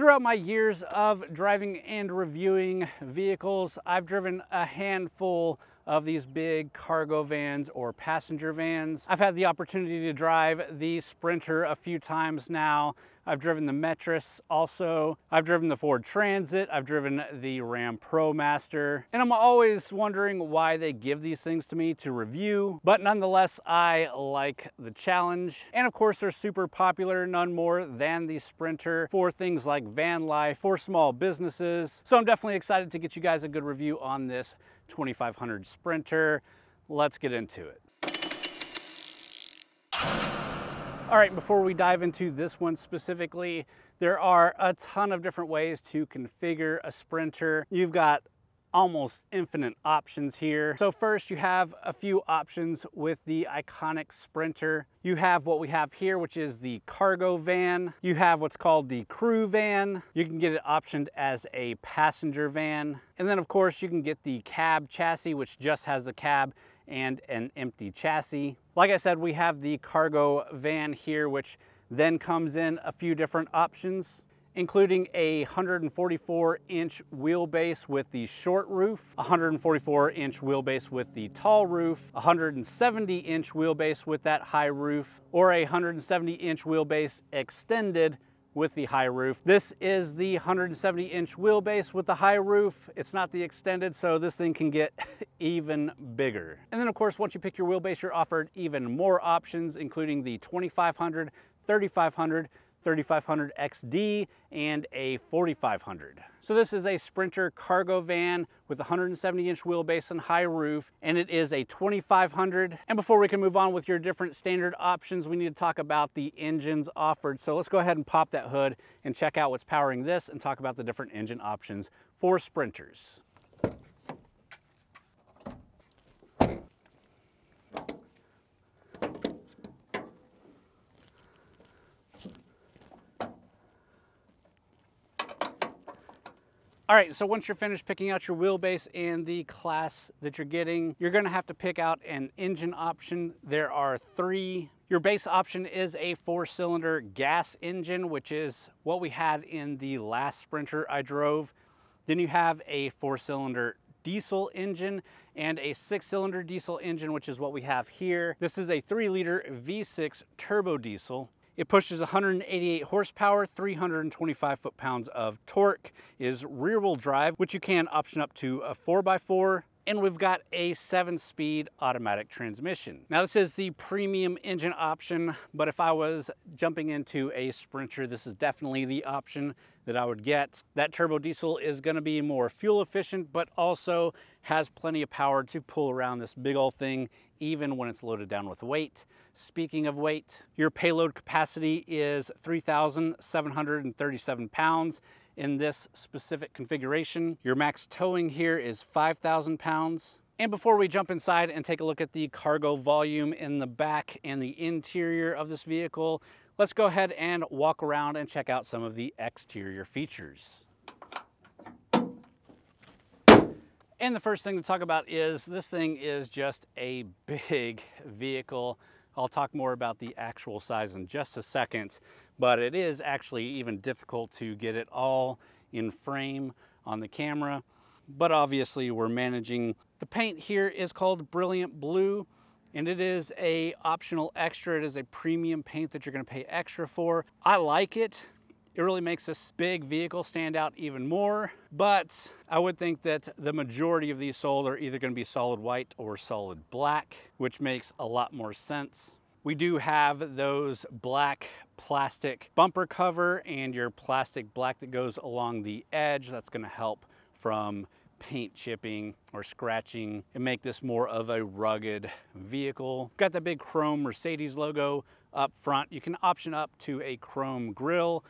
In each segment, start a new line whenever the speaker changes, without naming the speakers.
Throughout my years of driving and reviewing vehicles, I've driven a handful of these big cargo vans or passenger vans. I've had the opportunity to drive the Sprinter a few times now. I've driven the Metris also. I've driven the Ford Transit. I've driven the Ram ProMaster. And I'm always wondering why they give these things to me to review. But nonetheless, I like the challenge. And of course, they're super popular, none more than the Sprinter for things like van life, for small businesses. So I'm definitely excited to get you guys a good review on this 2500 Sprinter. Let's get into it. All right, before we dive into this one specifically, there are a ton of different ways to configure a Sprinter. You've got almost infinite options here. So first you have a few options with the iconic Sprinter. You have what we have here, which is the cargo van. You have what's called the crew van. You can get it optioned as a passenger van. And then of course you can get the cab chassis, which just has the cab and an empty chassis. Like I said, we have the cargo van here, which then comes in a few different options including a 144 inch wheelbase with the short roof, 144 inch wheelbase with the tall roof, 170 inch wheelbase with that high roof, or a 170 inch wheelbase extended with the high roof. This is the 170 inch wheelbase with the high roof. It's not the extended, so this thing can get even bigger. And then of course, once you pick your wheelbase, you're offered even more options, including the 2500, 3500, 3500 XD and a 4500. So this is a Sprinter cargo van with 170 inch wheelbase and high roof, and it is a 2500. And before we can move on with your different standard options, we need to talk about the engines offered. So let's go ahead and pop that hood and check out what's powering this and talk about the different engine options for Sprinters. All right, so once you're finished picking out your wheelbase and the class that you're getting, you're gonna have to pick out an engine option. There are three. Your base option is a four cylinder gas engine, which is what we had in the last Sprinter I drove. Then you have a four cylinder diesel engine and a six cylinder diesel engine, which is what we have here. This is a three liter V6 turbo diesel. It pushes 188 horsepower, 325 foot-pounds of torque, is rear-wheel drive, which you can option up to a 4x4, and we've got a seven speed automatic transmission. Now this is the premium engine option, but if I was jumping into a Sprinter, this is definitely the option that I would get. That turbo diesel is gonna be more fuel efficient, but also has plenty of power to pull around this big old thing, even when it's loaded down with weight. Speaking of weight, your payload capacity is 3,737 pounds in this specific configuration. Your max towing here is 5,000 pounds. And before we jump inside and take a look at the cargo volume in the back and the interior of this vehicle, let's go ahead and walk around and check out some of the exterior features. And the first thing to talk about is this thing is just a big vehicle. I'll talk more about the actual size in just a second, but it is actually even difficult to get it all in frame on the camera. But obviously we're managing. The paint here is called Brilliant Blue and it is a optional extra. It is a premium paint that you're gonna pay extra for. I like it. It really makes this big vehicle stand out even more, but I would think that the majority of these sold are either gonna be solid white or solid black, which makes a lot more sense. We do have those black plastic bumper cover and your plastic black that goes along the edge. That's gonna help from paint chipping or scratching and make this more of a rugged vehicle. Got the big chrome Mercedes logo up front. You can option up to a chrome grille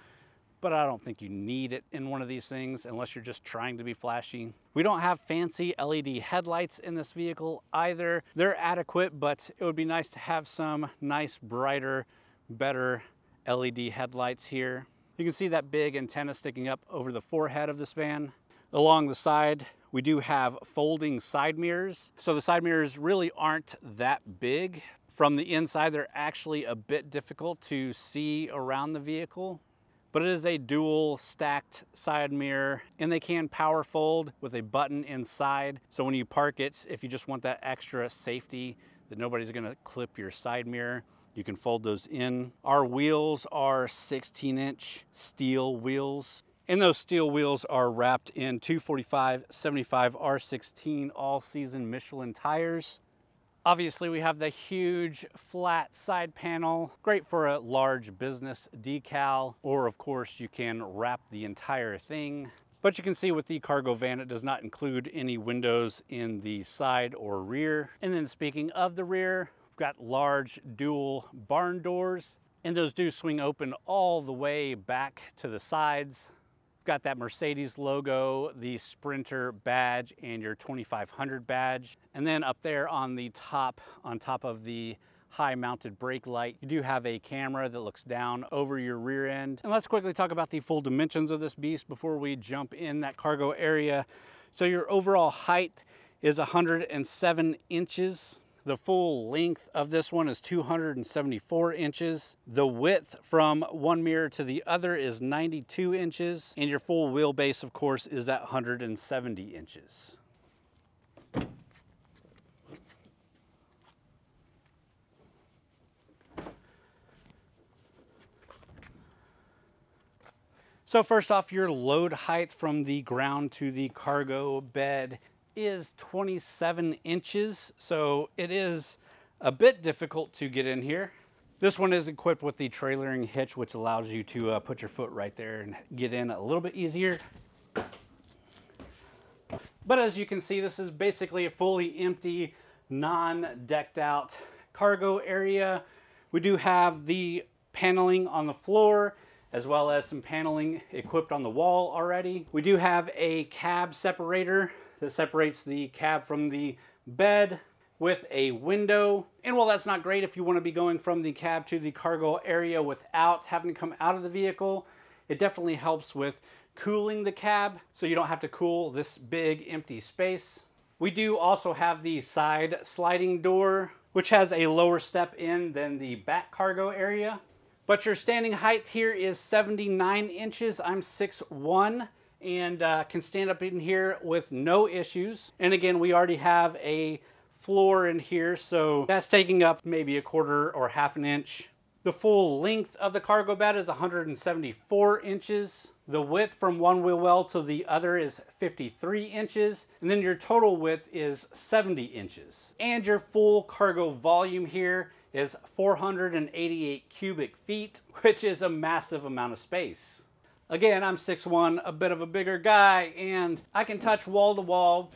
but I don't think you need it in one of these things unless you're just trying to be flashy. We don't have fancy LED headlights in this vehicle either. They're adequate, but it would be nice to have some nice, brighter, better LED headlights here. You can see that big antenna sticking up over the forehead of this van. Along the side, we do have folding side mirrors. So the side mirrors really aren't that big. From the inside, they're actually a bit difficult to see around the vehicle but it is a dual stacked side mirror and they can power fold with a button inside. So when you park it, if you just want that extra safety that nobody's gonna clip your side mirror, you can fold those in. Our wheels are 16 inch steel wheels. And those steel wheels are wrapped in 245 75 R16 all season Michelin tires. Obviously we have the huge flat side panel, great for a large business decal, or of course you can wrap the entire thing. But you can see with the cargo van, it does not include any windows in the side or rear. And then speaking of the rear, we've got large dual barn doors and those do swing open all the way back to the sides got that Mercedes logo, the Sprinter badge, and your 2500 badge. And then up there on the top, on top of the high mounted brake light. You do have a camera that looks down over your rear end. And let's quickly talk about the full dimensions of this beast before we jump in that cargo area. So your overall height is 107 inches. The full length of this one is 274 inches. The width from one mirror to the other is 92 inches. And your full wheelbase, of course, is at 170 inches. So first off, your load height from the ground to the cargo bed is 27 inches, so it is a bit difficult to get in here. This one is equipped with the trailering hitch, which allows you to uh, put your foot right there and get in a little bit easier. But as you can see, this is basically a fully empty, non-decked out cargo area. We do have the paneling on the floor as well as some paneling equipped on the wall already. We do have a cab separator that separates the cab from the bed with a window. And while that's not great if you want to be going from the cab to the cargo area without having to come out of the vehicle, it definitely helps with cooling the cab so you don't have to cool this big empty space. We do also have the side sliding door, which has a lower step in than the back cargo area. But your standing height here is 79 inches. I'm 6'1" and uh, can stand up in here with no issues. And again, we already have a floor in here, so that's taking up maybe a quarter or half an inch. The full length of the cargo bed is 174 inches. The width from one wheel well to the other is 53 inches. And then your total width is 70 inches. And your full cargo volume here is 488 cubic feet, which is a massive amount of space. Again, I'm 6'1", a bit of a bigger guy, and I can touch wall to wall.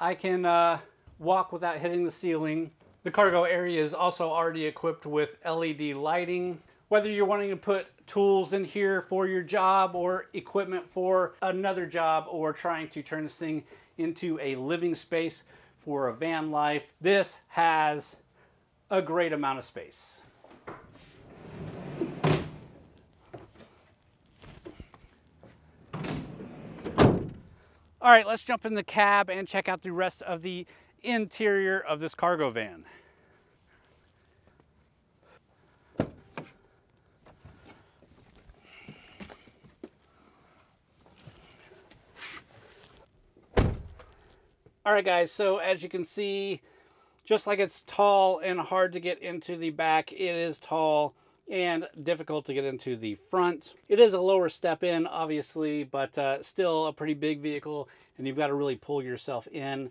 I can uh, walk without hitting the ceiling. The cargo area is also already equipped with LED lighting. Whether you're wanting to put tools in here for your job or equipment for another job or trying to turn this thing into a living space for a van life, this has a great amount of space. All right, let's jump in the cab and check out the rest of the interior of this cargo van. All right, guys, so as you can see, just like it's tall and hard to get into the back, it is tall and difficult to get into the front. It is a lower step in, obviously, but uh, still a pretty big vehicle, and you've got to really pull yourself in.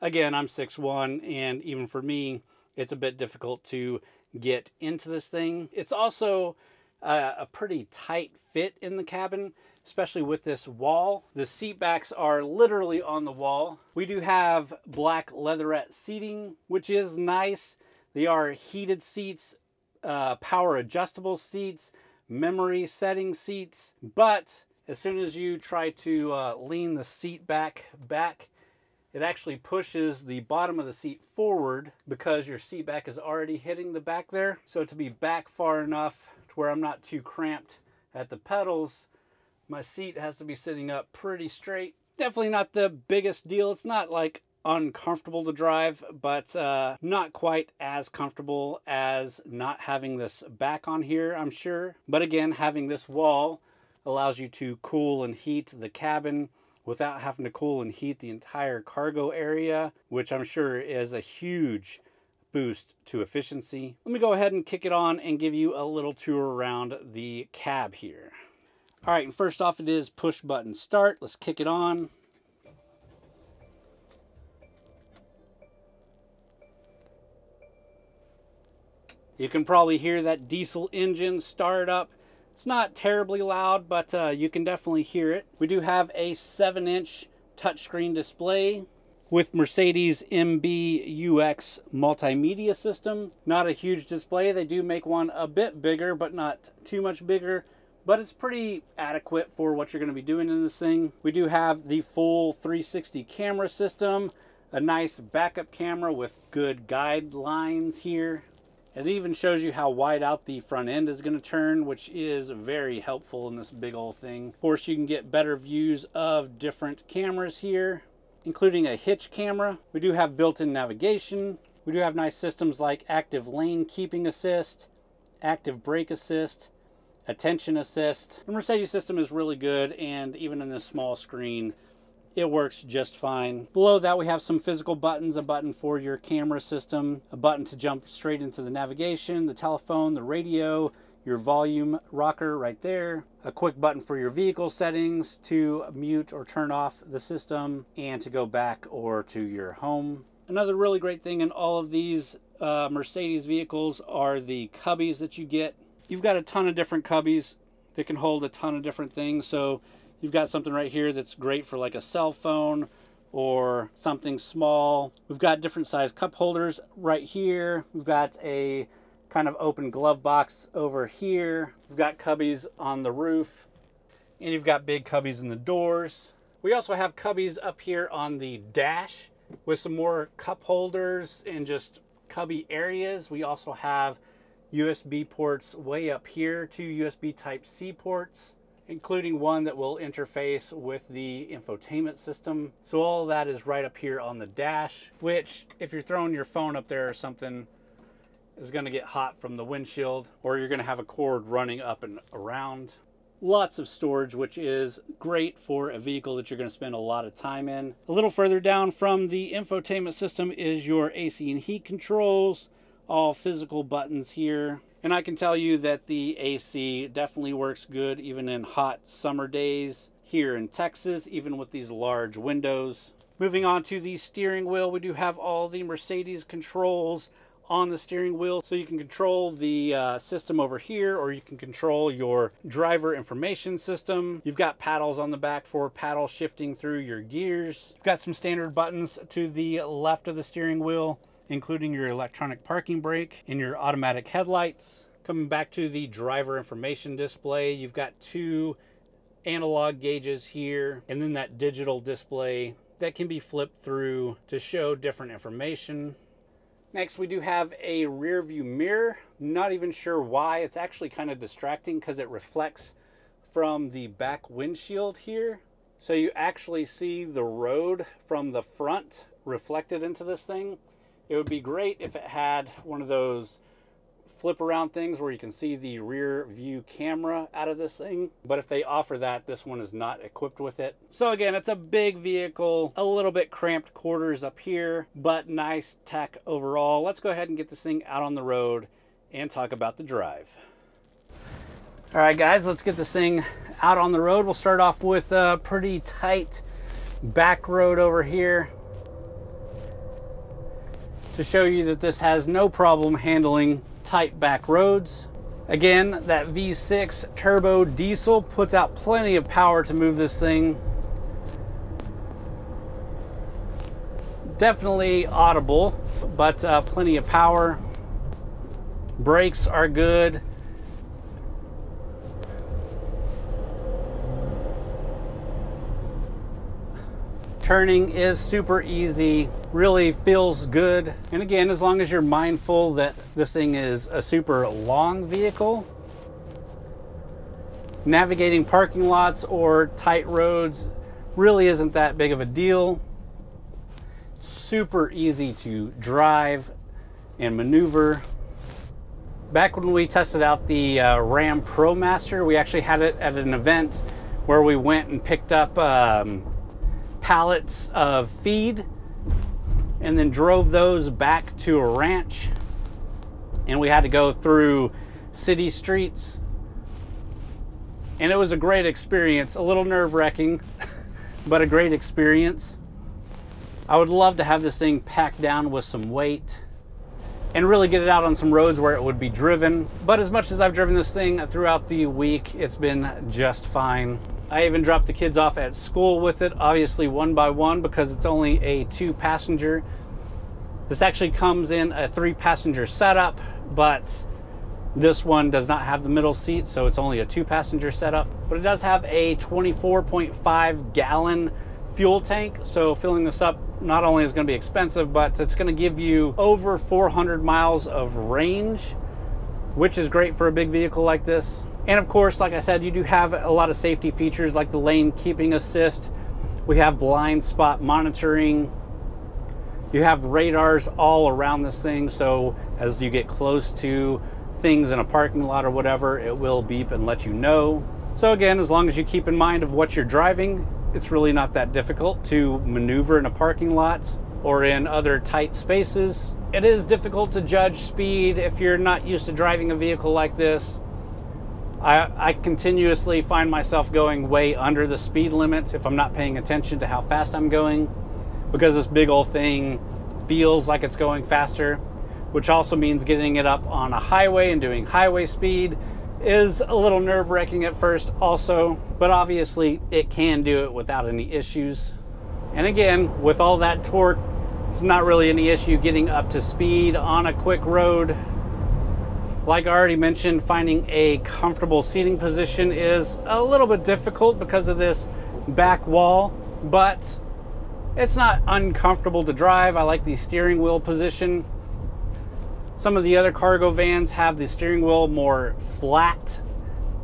Again, I'm 6'1", and even for me, it's a bit difficult to get into this thing. It's also uh, a pretty tight fit in the cabin, especially with this wall. The seat backs are literally on the wall. We do have black leatherette seating, which is nice. They are heated seats uh, power adjustable seats, memory setting seats, but as soon as you try to uh, lean the seat back, back, it actually pushes the bottom of the seat forward because your seat back is already hitting the back there. So to be back far enough to where I'm not too cramped at the pedals, my seat has to be sitting up pretty straight. Definitely not the biggest deal. It's not like uncomfortable to drive, but uh, not quite as comfortable as not having this back on here, I'm sure. But again, having this wall allows you to cool and heat the cabin without having to cool and heat the entire cargo area, which I'm sure is a huge boost to efficiency. Let me go ahead and kick it on and give you a little tour around the cab here. All right, and first off it is push button start. Let's kick it on. You can probably hear that diesel engine start up. It's not terribly loud, but uh, you can definitely hear it. We do have a 7-inch touchscreen display with Mercedes MBUX multimedia system. Not a huge display. They do make one a bit bigger, but not too much bigger. But it's pretty adequate for what you're going to be doing in this thing. We do have the full 360 camera system, a nice backup camera with good guidelines here. It even shows you how wide out the front end is going to turn, which is very helpful in this big old thing. Of course, you can get better views of different cameras here, including a hitch camera. We do have built-in navigation. We do have nice systems like active lane keeping assist, active brake assist, attention assist. The Mercedes system is really good, and even in this small screen, it works just fine. Below that we have some physical buttons, a button for your camera system, a button to jump straight into the navigation, the telephone, the radio, your volume rocker right there, a quick button for your vehicle settings to mute or turn off the system and to go back or to your home. Another really great thing in all of these uh, Mercedes vehicles are the cubbies that you get. You've got a ton of different cubbies that can hold a ton of different things. So You've got something right here that's great for like a cell phone or something small. We've got different size cup holders right here. We've got a kind of open glove box over here. We've got cubbies on the roof and you've got big cubbies in the doors. We also have cubbies up here on the dash with some more cup holders and just cubby areas. We also have USB ports way up here, two USB type C ports including one that will interface with the infotainment system. So all that is right up here on the dash, which if you're throwing your phone up there or something, is going to get hot from the windshield or you're going to have a cord running up and around. Lots of storage, which is great for a vehicle that you're going to spend a lot of time in. A little further down from the infotainment system is your AC and heat controls, all physical buttons here. And I can tell you that the AC definitely works good even in hot summer days here in Texas, even with these large windows. Moving on to the steering wheel, we do have all the Mercedes controls on the steering wheel. So you can control the uh, system over here or you can control your driver information system. You've got paddles on the back for paddle shifting through your gears. You've got some standard buttons to the left of the steering wheel including your electronic parking brake and your automatic headlights. Coming back to the driver information display, you've got two analog gauges here and then that digital display that can be flipped through to show different information. Next, we do have a rear view mirror. Not even sure why. It's actually kind of distracting because it reflects from the back windshield here. So you actually see the road from the front reflected into this thing. It would be great if it had one of those flip around things where you can see the rear view camera out of this thing. But if they offer that, this one is not equipped with it. So again, it's a big vehicle, a little bit cramped quarters up here, but nice tech overall. Let's go ahead and get this thing out on the road and talk about the drive. All right, guys, let's get this thing out on the road. We'll start off with a pretty tight back road over here to show you that this has no problem handling tight back roads. Again, that V6 turbo diesel puts out plenty of power to move this thing. Definitely audible, but uh, plenty of power. Brakes are good. Turning is super easy, really feels good. And again, as long as you're mindful that this thing is a super long vehicle, navigating parking lots or tight roads really isn't that big of a deal. super easy to drive and maneuver. Back when we tested out the uh, Ram ProMaster, we actually had it at an event where we went and picked up um, pallets of feed and then drove those back to a ranch. And we had to go through city streets. And it was a great experience, a little nerve wracking, but a great experience. I would love to have this thing packed down with some weight and really get it out on some roads where it would be driven. But as much as I've driven this thing throughout the week, it's been just fine. I even dropped the kids off at school with it, obviously one by one because it's only a two passenger. This actually comes in a three passenger setup, but this one does not have the middle seat, so it's only a two passenger setup. But it does have a 24.5 gallon fuel tank. So filling this up not only is going to be expensive, but it's going to give you over 400 miles of range, which is great for a big vehicle like this. And of course, like I said, you do have a lot of safety features like the lane keeping assist. We have blind spot monitoring. You have radars all around this thing, so as you get close to things in a parking lot or whatever, it will beep and let you know. So again, as long as you keep in mind of what you're driving, it's really not that difficult to maneuver in a parking lot or in other tight spaces. It is difficult to judge speed if you're not used to driving a vehicle like this. I, I, continuously find myself going way under the speed limit if I'm not paying attention to how fast I'm going because this big old thing feels like it's going faster, which also means getting it up on a highway and doing highway speed is a little nerve wracking at first, also, but obviously it can do it without any issues. And again, with all that torque, it's not really any issue getting up to speed on a quick road like I already mentioned, finding a comfortable seating position is a little bit difficult because of this back wall, but it's not uncomfortable to drive. I like the steering wheel position. Some of the other cargo vans have the steering wheel more flat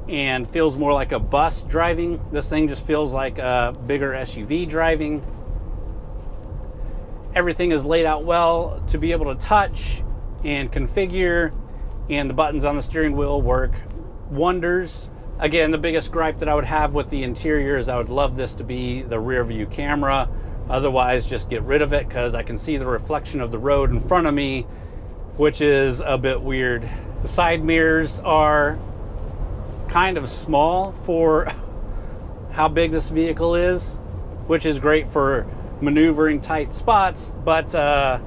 and feels more like a bus driving. This thing just feels like a bigger SUV driving. Everything is laid out well to be able to touch and configure and the buttons on the steering wheel work wonders. Again, the biggest gripe that I would have with the interior is I would love this to be the rear view camera. Otherwise, just get rid of it because I can see the reflection of the road in front of me, which is a bit weird. The side mirrors are kind of small for how big this vehicle is, which is great for maneuvering tight spots, but uh,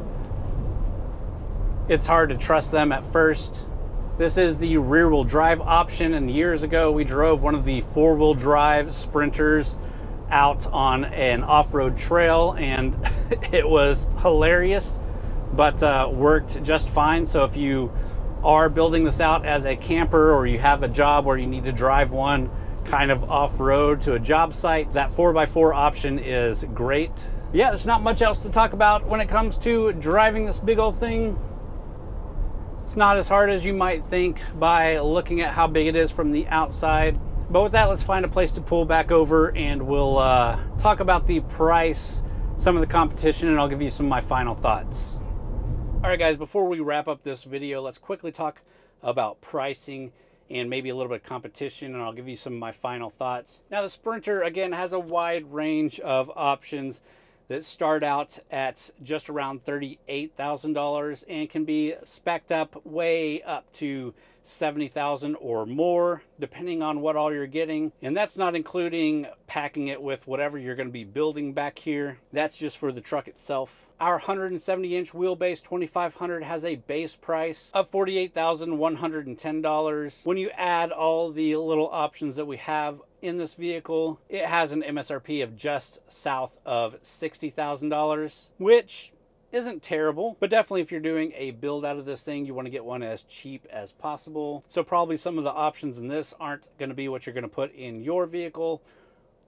it's hard to trust them at first. This is the rear wheel drive option and years ago we drove one of the four wheel drive Sprinters out on an off-road trail and it was hilarious but uh, worked just fine. So if you are building this out as a camper or you have a job where you need to drive one kind of off-road to a job site, that 4x4 option is great. Yeah, there's not much else to talk about when it comes to driving this big old thing. It's not as hard as you might think by looking at how big it is from the outside. But with that, let's find a place to pull back over and we'll uh, talk about the price, some of the competition, and I'll give you some of my final thoughts. All right, guys, before we wrap up this video, let's quickly talk about pricing and maybe a little bit of competition, and I'll give you some of my final thoughts. Now, the Sprinter, again, has a wide range of options that start out at just around $38,000 and can be specced up way up to 70,000 or more depending on what all you're getting. And that's not including packing it with whatever you're going to be building back here. That's just for the truck itself. Our 170 inch wheelbase 2500 has a base price of $48,110 when you add all the little options that we have in this vehicle it has an MSRP of just south of $60,000 which isn't terrible, but definitely if you're doing a build out of this thing, you want to get one as cheap as possible. So probably some of the options in this aren't going to be what you're going to put in your vehicle,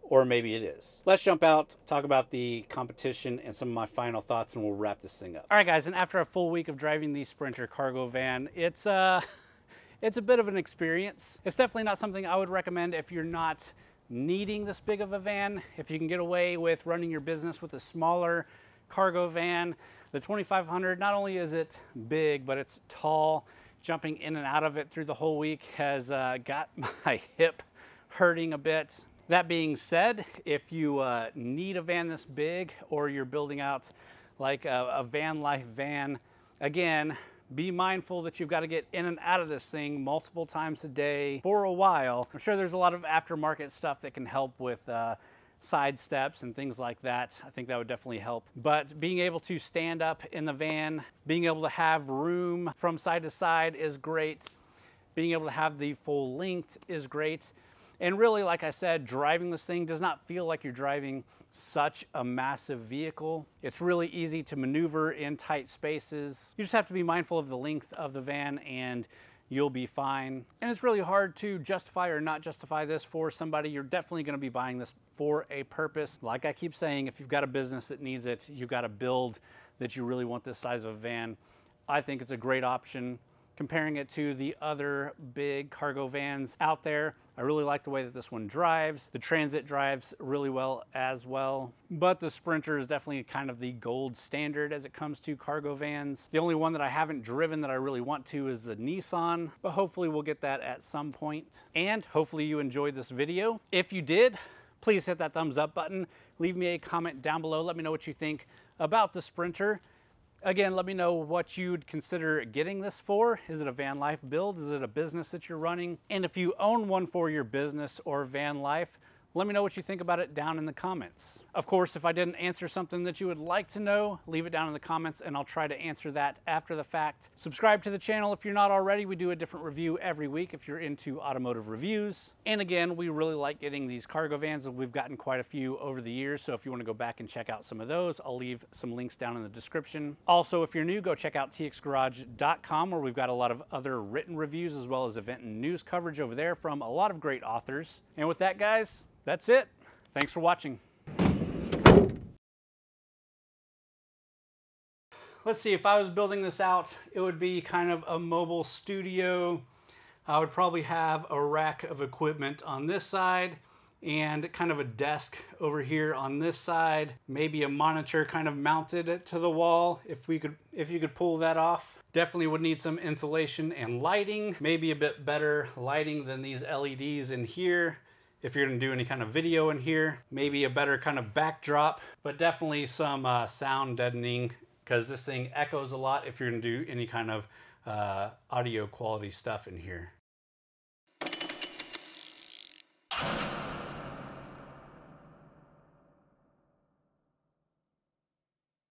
or maybe it is. Let's jump out, talk about the competition and some of my final thoughts, and we'll wrap this thing up. All right, guys, and after a full week of driving the Sprinter cargo van, it's, uh, it's a bit of an experience. It's definitely not something I would recommend if you're not needing this big of a van. If you can get away with running your business with a smaller cargo van. The 2500, not only is it big, but it's tall. Jumping in and out of it through the whole week has uh, got my hip hurting a bit. That being said, if you uh, need a van this big or you're building out like a, a van life van, again, be mindful that you've got to get in and out of this thing multiple times a day for a while. I'm sure there's a lot of aftermarket stuff that can help with uh, side steps and things like that. I think that would definitely help. But being able to stand up in the van, being able to have room from side to side is great. Being able to have the full length is great. And really, like I said, driving this thing does not feel like you're driving such a massive vehicle. It's really easy to maneuver in tight spaces. You just have to be mindful of the length of the van and you'll be fine. And it's really hard to justify or not justify this for somebody. You're definitely gonna be buying this for a purpose. Like I keep saying, if you've got a business that needs it, you've got to build that you really want this size of a van. I think it's a great option comparing it to the other big cargo vans out there. I really like the way that this one drives. The Transit drives really well as well, but the Sprinter is definitely kind of the gold standard as it comes to cargo vans. The only one that I haven't driven that I really want to is the Nissan, but hopefully we'll get that at some point. And hopefully you enjoyed this video. If you did, please hit that thumbs up button. Leave me a comment down below. Let me know what you think about the Sprinter. Again, let me know what you'd consider getting this for. Is it a van life build? Is it a business that you're running? And if you own one for your business or van life, let me know what you think about it down in the comments. Of course, if I didn't answer something that you would like to know, leave it down in the comments and I'll try to answer that after the fact. Subscribe to the channel if you're not already. We do a different review every week if you're into automotive reviews. And again, we really like getting these cargo vans we've gotten quite a few over the years. So if you wanna go back and check out some of those, I'll leave some links down in the description. Also, if you're new, go check out txgarage.com where we've got a lot of other written reviews as well as event and news coverage over there from a lot of great authors. And with that, guys, that's it. Thanks for watching. Let's see, if I was building this out, it would be kind of a mobile studio. I would probably have a rack of equipment on this side and kind of a desk over here on this side. Maybe a monitor kind of mounted to the wall if we could, if you could pull that off. Definitely would need some insulation and lighting. Maybe a bit better lighting than these LEDs in here if you're gonna do any kind of video in here, maybe a better kind of backdrop, but definitely some uh, sound deadening because this thing echoes a lot if you're gonna do any kind of uh, audio quality stuff in here.